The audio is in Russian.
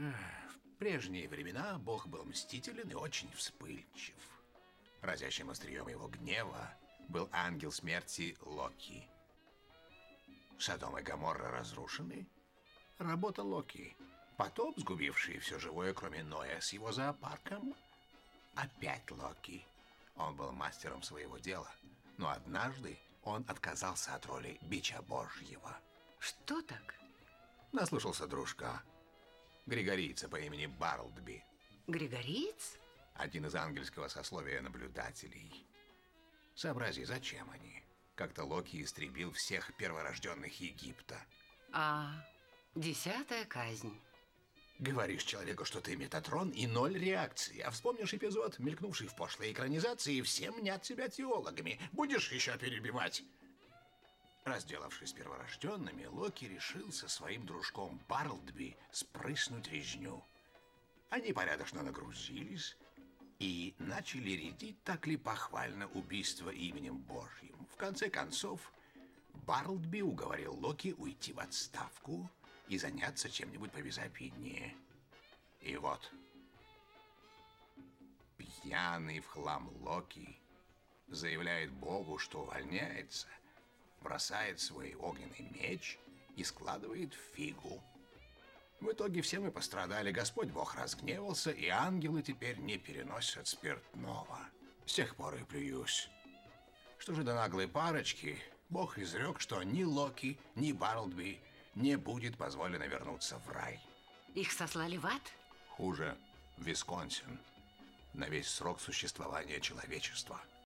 В прежние времена Бог был мстителен и очень вспыльчив. Разящим острием его гнева был ангел смерти Локи. Содом и Гоморра разрушены. Работа Локи. Потоп, сгубивший все живое, кроме Ноя с его зоопарком. Опять Локи. Он был мастером своего дела. Но однажды он отказался от роли бича Божьего. Что так? Наслушался дружка. Григорийца по имени Барлдби. Григориец? Один из ангельского сословия наблюдателей. Сообрази, зачем они? Как-то Локи истребил всех перворожденных Египта. А десятая казнь. Говоришь человеку, что ты Метатрон, и ноль реакции. А вспомнишь эпизод, мелькнувший в пошлой экранизации, и все мнят себя теологами. Будешь еще перебивать? Разделавшись перворожденными, Локи решил со своим дружком Барлдби спрыснуть резню. Они порядочно нагрузились и начали рядить так ли похвально убийство именем Божьим. В конце концов, Барлдби уговорил Локи уйти в отставку и заняться чем-нибудь побезобиднее. И вот, пьяный в хлам Локи заявляет Богу, что увольняется, бросает свой огненный меч и складывает фигу. В итоге все мы пострадали, Господь Бог разгневался, и ангелы теперь не переносят спиртного. С тех пор и плююсь. Что же до наглой парочки, Бог изрек, что ни Локи, ни Барлдби не будет позволено вернуться в рай. Их сослали в ад? Хуже, в Висконсин. На весь срок существования человечества –